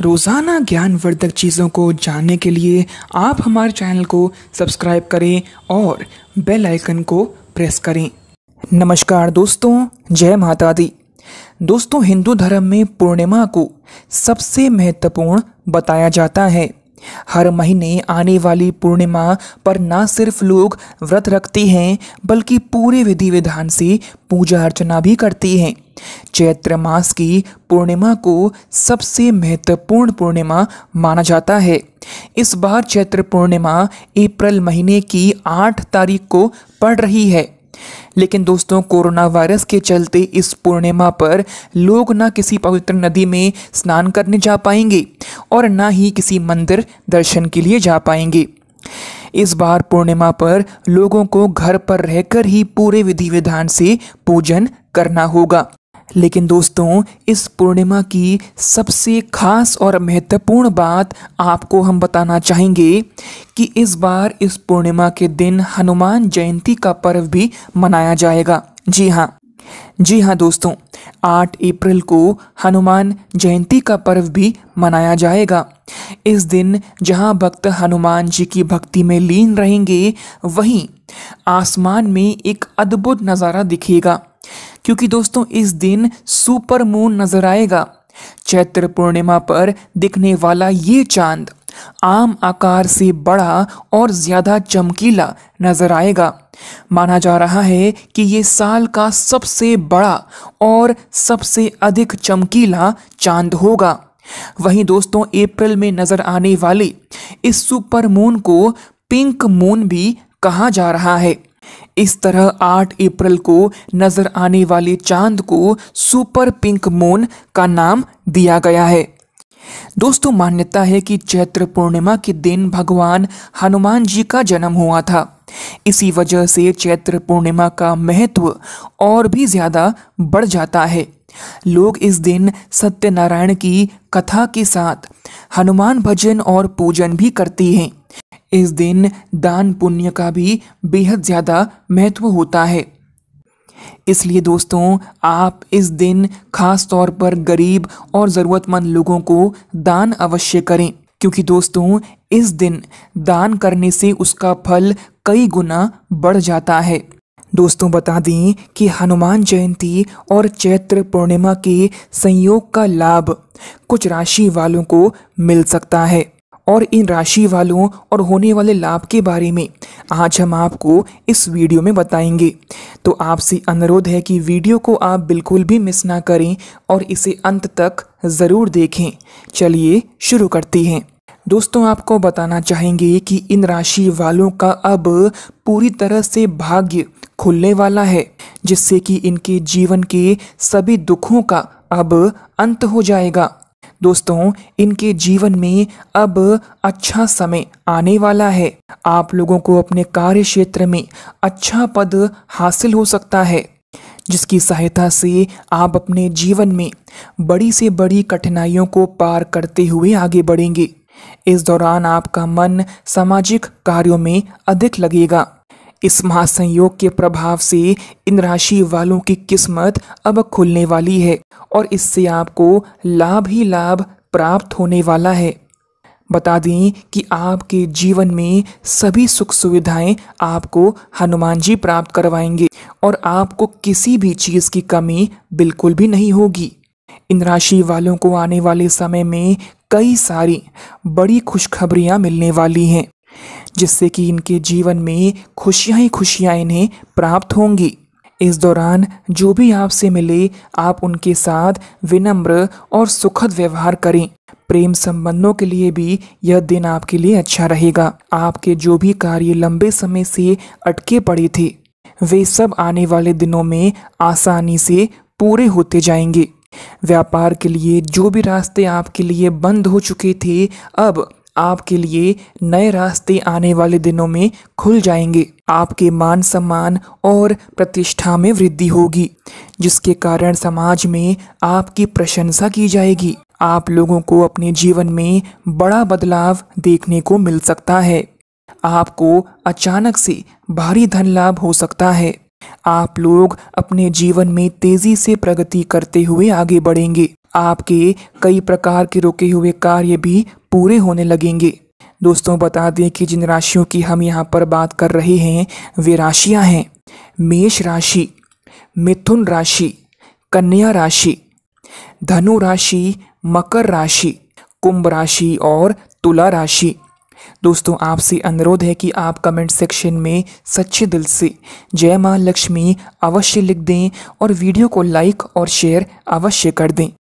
रोज़ाना ज्ञानवर्धक चीज़ों को जानने के लिए आप हमारे चैनल को सब्सक्राइब करें और बेल आइकन को प्रेस करें। नमस्कार दोस्तों, जय माता दी। दोस्तों, हिंदू धर्म में पूर्णिमा को सबसे महत्वपूर्ण बताया जाता है। हर महीने आने वाली पूर्णिमा पर न सिर्फ़ लोग व्रत रखते हैं, बल्कि पूरे विधि विधान से पूजा अर्चना भी करते हैं। चैत्र मास की पूर्णिमा को सबसे महत्वपूर्ण पूर्णिमा माना जाता है। इस बार चैत्र पूर्णिमा अप्रैल महीने की आठ तारीख को पड़ रही है। लेकिन दोस्तों, कोरोना वायरस के चलते इस पूर्णिमा पर लोग ना किसी पवित्र नदी में स्नान करने जा पाएँगे और ना ही किसी मंदिर दर्शन के लिए जा पाएँगे। इस बार पूर्णिमा पर लोगों को घर पर रहकर ही पूरे विधि विधान से पूजन करना होगा। लेकिन दोस्तों, इस पूर्णिमा की सबसे खास और महत्वपूर्ण बात आपको हम बताना चाहेंगे कि इस बार इस पूर्णिमा के दिन हनुमान जयंती का पर्व भी मनाया जाएगा। जी हाँ। जी हाँ दोस्तों 8 अप्रैल को हनुमान जयंती का पर्व भी मनाया जाएगा। इस दिन जहाँ भक्त हनुमान जी की भक्ति में लीन रहेंगे, वहीं आसमान में एक अद्भुत नज़ारा दिखेगा। क्योंकि दोस्तों, इस दिन सुपर मून नज़र आएगा। चैत्र पूर्णिमा पर दिखने वाला ये चाँद आम आकार से बड़ा और ज़्यादा चमकीला नज़र आएगा। माना जा रहा है कि ये साल का सबसे बड़ा और सबसे अधिक चमकीला चाँद होगा। वहीं दोस्तों, अप्रैल में नज़र आने वाले इस सुपर मून को पिंक मून भी कहा जा रहा है। इस तरह 8 अप्रैल को नज़र आने वाले चाँद को सुपर पिंक मून का नाम दिया गया है। दोस्तों, मान्यता है कि चैत्र पूर्णिमा के दिन भगवान हनुमान जी का जन्म हुआ था। इसी वजह से चैत्र पूर्णिमा का महत्व और भी ज़्यादा बढ़ जाता है। लोग इस दिन सत्यनारायण की कथा के साथ हनुमान भजन और पूजन भी करते हैं। इस दिन दान पुण्य का भी बेहद ज़्यादा महत्व होता है। इसलिए दोस्तों, आप इस दिन खास तौर पर गरीब और ज़रूरतमंद लोगों को दान अवश्य करें, क्योंकि दोस्तों, इस दिन दान करने से उसका फल कई गुना बढ़ जाता है। दोस्तों, बता दें कि हनुमान जयंती और चैत्र पूर्णिमा के संयोग का लाभ कुछ राशि वालों को मिल सकता है। और इन राशि वालों और होने वाले लाभ के बारे में आज हम आपको इस वीडियो में बताएँगे। तो आपसे अनुरोध है कि वीडियो को आप बिल्कुल भी मिस ना करें और इसे अंत तक ज़रूर देखें। चलिए शुरू करते हैं। दोस्तों, आपको बताना चाहेंगे कि इन राशि वालों का अब पूरी तरह से भाग्य खुलने वाला है, जिससे कि इनके जीवन के सभी दुखों का अब अंत हो जाएगा। दोस्तों, इनके जीवन में अब अच्छा समय आने वाला है। आप लोगों को अपने कार्य क्षेत्र में अच्छा पद हासिल हो सकता है, जिसकी सहायता से आप अपने जीवन में बड़ी से बड़ी कठिनाइयों को पार करते हुए आगे बढ़ेंगे। इस दौरान आपका मन सामाजिक कार्यों में अधिक लगेगा। इस महासंयोग के प्रभाव से इन राशि वालों की किस्मत अब खुलने वाली है और इससे आपको लाभ ही लाभ प्राप्त होने वाला है। बता दें कि आपके जीवन में सभी सुख सुविधाएँ आपको हनुमान जी प्राप्त करवाएँगे और आपको किसी भी चीज़ की कमी बिल्कुल भी नहीं होगी। इन राशि वालों को आने वाले समय में कई सारी बड़ी खुशखबरियाँ मिलने वाली हैं। जिससे कि इनके जीवन में खुशियाँ ही खुशियाँ इन्हें प्राप्त होंगी। इस दौरान जो भी आपसे मिले, आप उनके साथ विनम्र और सुखद व्यवहार करें। प्रेम संबंधों के लिए भी यह दिन आपके लिए अच्छा रहेगा। आपके जो भी कार्य लंबे समय से अटके पड़े थे, वे सब आने वाले दिनों में आसानी से पूरे होते जाएँगे। व्यापार के लिए जो भी रास्ते आपके लिए बंद हो चुके थे, अब आपके लिए नए रास्ते आने वाले दिनों में खुल जाएँगे। आपके मान सम्मान और प्रतिष्ठा में वृद्धि होगी, जिसके कारण समाज में आपकी प्रशंसा की जाएगी। आप लोगों को अपने जीवन में बड़ा बदलाव देखने को मिल सकता है। आपको अचानक से भारी धन लाभ हो सकता है। आप लोग अपने जीवन में तेज़ी से प्रगति करते हुए आगे बढ़ेंगे। आपके कई प्रकार के रुके हुए कार्य भी पूरे होने लगेंगे। दोस्तों, बता दें कि जिन राशियों की हम यहाँ पर बात कर रहे हैं, वे राशियाँ हैं। मेष राशि, मिथुन राशि, कन्या राशि, धनु राशि, मकर राशि, कुंभ राशि और तुला राशि। दोस्तों, आपसे अनुरोध है कि आप कमेंट सेक्शन में सच्चे दिल से जय माँ लक्ष्मी अवश्य लिख दें और वीडियो को लाइक और शेयर अवश्य कर दें।